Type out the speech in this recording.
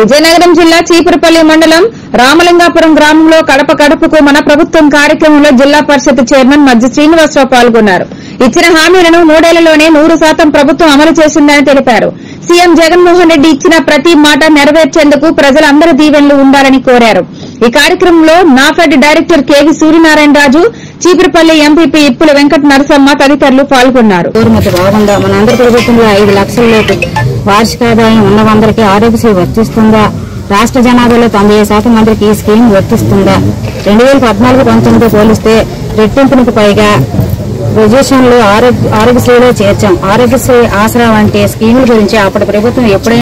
విజయనగరం జిల్లా చీపురుపల్లి మండలం రామలింగాపురం గ్రామంలో కడప కడపకు మన ప్రభుత్వం కార్యక్రమంలో జిల్లా పరిషత్ చైర్మన్ మధ్య శ్రీనివాసరావు పాల్గొన్నారు. ఇచ్చిన హామీలను మూడేళ్ళలోనే నూరు శాతం ప్రభుత్వం అమలు చేసిందని తెలిపారు. సీఎం జగన్మోహన్ రెడ్డి ఇచ్చిన ప్రతి మాట నెరవేర్చేందుకు ప్రజలందరి దీవెనలు ఉండాలని కోరారు. ఈ కార్యక్రమంలో NAFED director KV Suryanarayana Raju Cheepurupalli MPP Ippula Venkata Narasamma తదితరులు పాల్గొన్నారు. బాగుందా? మన ఆంధ్ర ప్రభుత్వంలో ఐదు లక్షల లోపు వార్షిక ఆదాయం ఉన్న వందరికి ఆరోగ్యశ్రీ వర్తిస్తుందా? రాష్ట్ర జనాభాలో తొంభై శాతం మందికి ఈ స్కీమ్ వర్తిస్తుందా? రెండు వేల పద్నాలుగు పంతొమ్మిదితో పోలిస్తే రెట్టింపునకు పైగా పొజిషన్లు ఆరోగ్య ఆరోగ్యశ్రీలో చేర్చాం. ఆరోగ్యశ్రీ ఆసరా వంటి స్కీముల గురించి అప్పటి ప్రభుత్వం ఎప్పుడైనా